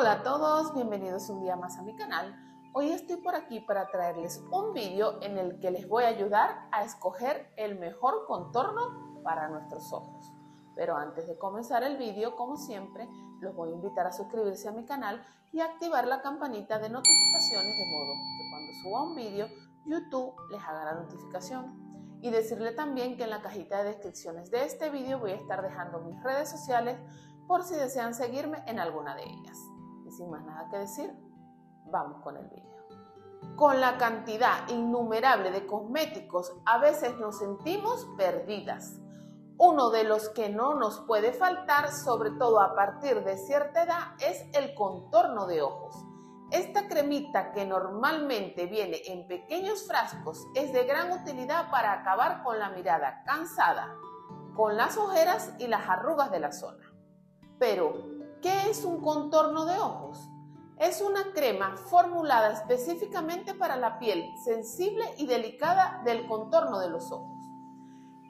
Hola a todos, bienvenidos un día más a mi canal. Hoy estoy por aquí para traerles un vídeo en el que les voy a ayudar a escoger el mejor contorno para nuestros ojos. Pero antes de comenzar el vídeo, como siempre, los voy a invitar a suscribirse a mi canal y activar la campanita de notificaciones de modo que cuando suba un vídeo, YouTube les haga la notificación. Y decirle también que en la cajita de descripciones de este vídeo voy a estar dejando mis redes sociales por si desean seguirme en alguna de ellas. Sin más nada que decir, vamos con el vídeo. Con la cantidad innumerable de cosméticos, a veces nos sentimos perdidas. Uno de los que no nos puede faltar, sobre todo a partir de cierta edad, es el contorno de ojos. Esta cremita que normalmente viene en pequeños frascos es de gran utilidad para acabar con la mirada cansada, con las ojeras y las arrugas de la zona. Pero, ¿Qué es un contorno de ojos? Es una crema formulada específicamente para la piel sensible y delicada del contorno de los ojos.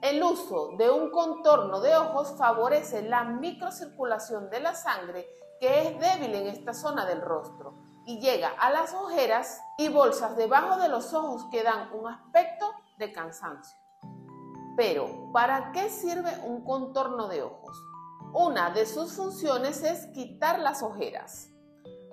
El uso de un contorno de ojos favorece la microcirculación de la sangre que es débil en esta zona del rostro y llega a las ojeras y bolsas debajo de los ojos que dan un aspecto de cansancio. Pero, ¿para qué sirve un contorno de ojos? Una de sus funciones es quitar las ojeras.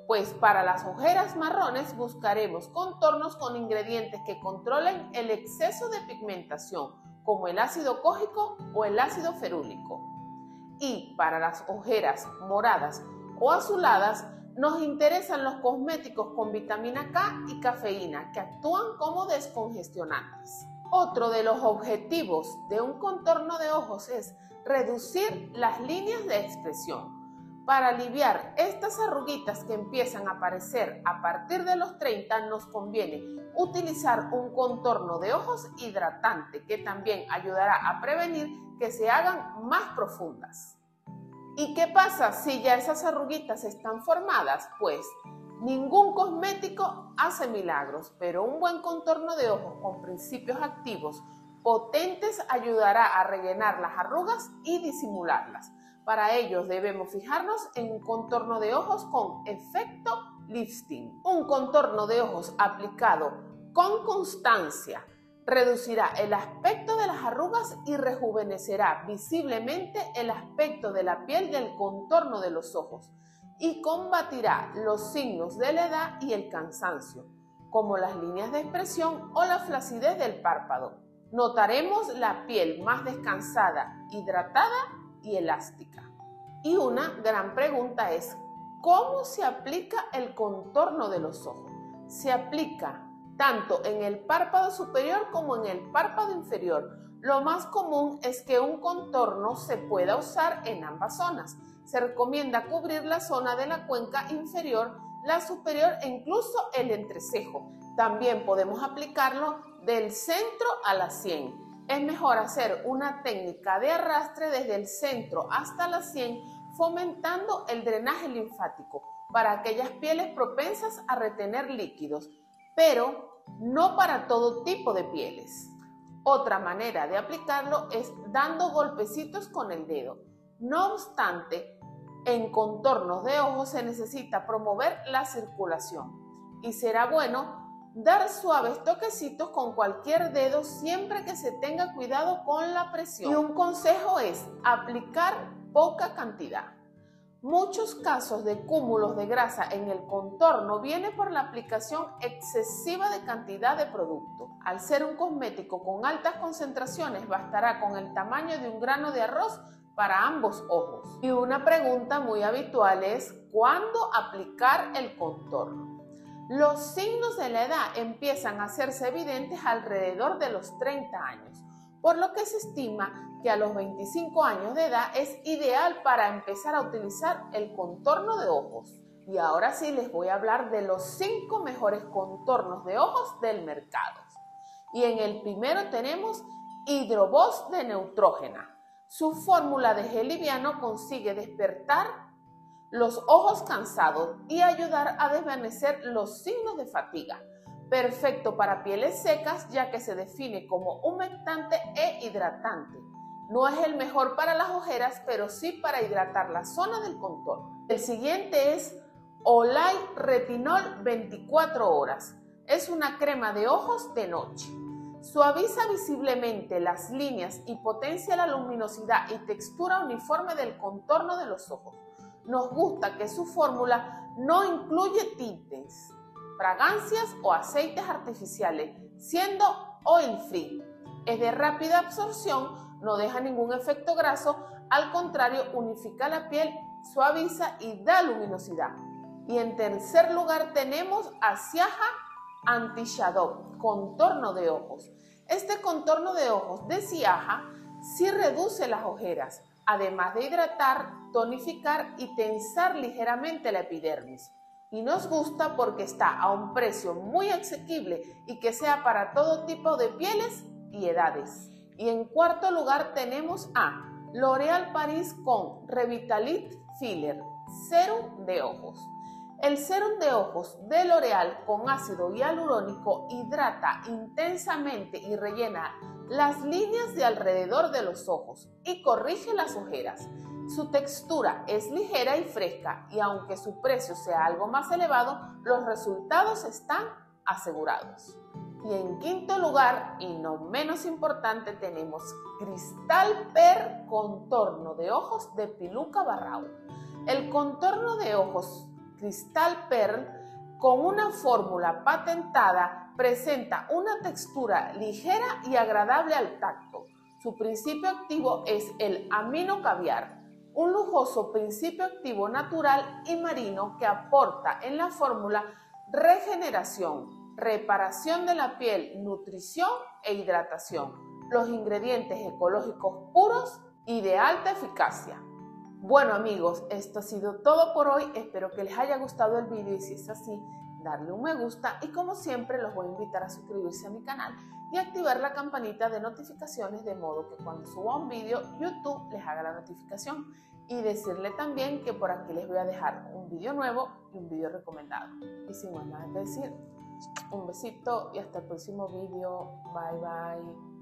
Pues para las ojeras marrones buscaremos contornos con ingredientes que controlen el exceso de pigmentación, como el ácido cógico o el ácido ferúlico. Y para las ojeras moradas o azuladas, nos interesan los cosméticos con vitamina K y cafeína que actúan como descongestionantes. Otro de los objetivos de un contorno de ojos es reducir las líneas de expresión. Para aliviar estas arruguitas que empiezan a aparecer a partir de los 30, nos conviene utilizar un contorno de ojos hidratante que también ayudará a prevenir que se hagan más profundas. ¿Y qué pasa si ya esas arruguitas están formadas? Pues ningún cosmético hace milagros, pero un buen contorno de ojos con principios activos potentes ayudará a rellenar las arrugas y disimularlas. Para ello debemos fijarnos en un contorno de ojos con efecto lifting. Un contorno de ojos aplicado con constancia reducirá el aspecto de las arrugas y rejuvenecerá visiblemente el aspecto de la piel del contorno de los ojos y combatirá los signos de la edad y el cansancio, como las líneas de expresión o la flacidez del párpado notaremos la piel más descansada, hidratada y elástica. Y una gran pregunta es, ¿cómo se aplica el contorno de los ojos? Se aplica tanto en el párpado superior como en el párpado inferior. Lo más común es que un contorno se pueda usar en ambas zonas. Se recomienda cubrir la zona de la cuenca inferior, la superior e incluso el entrecejo. También podemos aplicarlo del centro a la sien. Es mejor hacer una técnica de arrastre desde el centro hasta la sien, fomentando el drenaje linfático para aquellas pieles propensas a retener líquidos, pero no para todo tipo de pieles. Otra manera de aplicarlo es dando golpecitos con el dedo. No obstante, en contornos de ojos se necesita promover la circulación y será bueno Dar suaves toquecitos con cualquier dedo siempre que se tenga cuidado con la presión. Y un consejo es aplicar poca cantidad. Muchos casos de cúmulos de grasa en el contorno viene por la aplicación excesiva de cantidad de producto. Al ser un cosmético con altas concentraciones, bastará con el tamaño de un grano de arroz para ambos ojos. Y una pregunta muy habitual es, ¿cuándo aplicar el contorno? Los signos de la edad empiezan a hacerse evidentes alrededor de los 30 años, por lo que se estima que a los 25 años de edad es ideal para empezar a utilizar el contorno de ojos. Y ahora sí les voy a hablar de los 5 mejores contornos de ojos del mercado. Y en el primero tenemos Hidrobos de Neutrógena. Su fórmula de gel liviano consigue despertar los ojos cansados y ayudar a desvanecer los signos de fatiga. Perfecto para pieles secas ya que se define como humectante e hidratante. No es el mejor para las ojeras, pero sí para hidratar la zona del contorno. El siguiente es Olay Retinol 24 horas. Es una crema de ojos de noche. Suaviza visiblemente las líneas y potencia la luminosidad y textura uniforme del contorno de los ojos. Nos gusta que su fórmula no incluye tintes, fragancias o aceites artificiales, siendo oil free. Es de rápida absorción, no deja ningún efecto graso, al contrario, unifica la piel, suaviza y da luminosidad. Y en tercer lugar tenemos Asiaja Anti-Shadow, contorno de ojos. Este contorno de ojos de Siaja sí reduce las ojeras, además de hidratar, tonificar y tensar ligeramente la epidermis. Y nos gusta porque está a un precio muy asequible y que sea para todo tipo de pieles y edades. Y en cuarto lugar tenemos a L'Oréal Paris con Revitalit Filler, serum de ojos. El serum de ojos de L'Oreal con ácido hialurónico hidrata intensamente y rellena las líneas de alrededor de los ojos y corrige las ojeras. Su textura es ligera y fresca y aunque su precio sea algo más elevado, los resultados están asegurados. Y en quinto lugar, y no menos importante, tenemos Cristal Per Contorno de Ojos de Piluca Barrao. El contorno de ojos Cristal Pearl con una fórmula patentada presenta una textura ligera y agradable al tacto. Su principio activo es el amino caviar, un lujoso principio activo natural y marino que aporta en la fórmula regeneración, reparación de la piel, nutrición e hidratación. Los ingredientes ecológicos puros y de alta eficacia. Bueno amigos, esto ha sido todo por hoy. Espero que les haya gustado el vídeo y si es así, darle un me gusta y como siempre los voy a invitar a suscribirse a mi canal y activar la campanita de notificaciones de modo que cuando suba un vídeo YouTube les haga la notificación y decirle también que por aquí les voy a dejar un vídeo nuevo y un vídeo recomendado. Y sin más nada que decir, un besito y hasta el próximo vídeo. Bye bye.